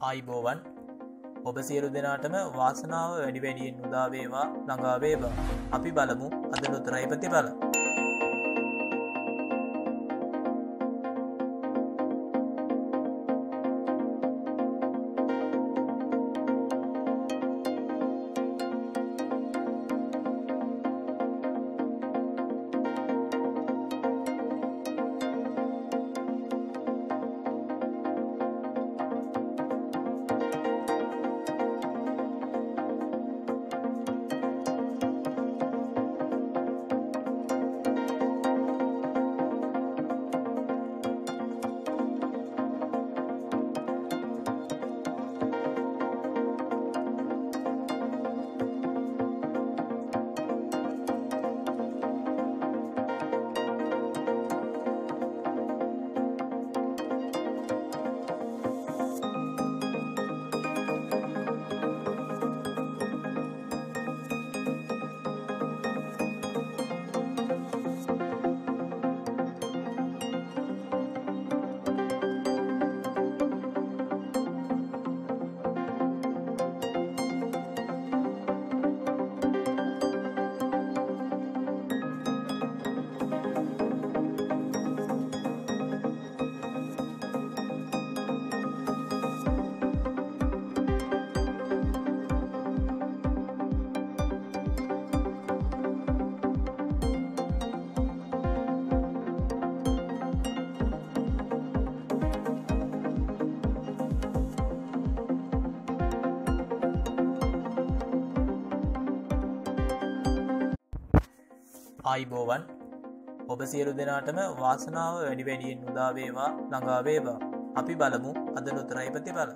ආයිබෝවන්. ඔබ සියලු දෙනාටම වාසනාව වැඩි වැඩියෙන් උදාවේවා ළඟාවේවා අපි බලමු අද නොතරයි ප්‍රතිඵල. ආයිබෝවන්. ඔබ සියලු දෙනාටම වාසනාව වැඩි වැඩියෙන් උදාවේවා ළඟාවේවා අපි බලමු අද නොතරයි ප්‍රතිඵල.